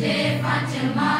Ștefan cel Mare.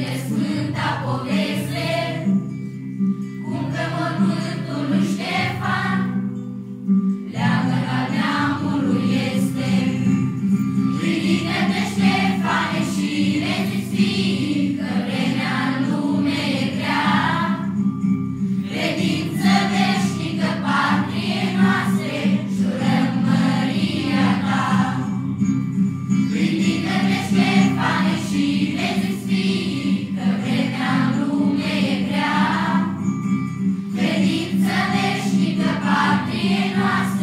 Minha santa pobreza. Master.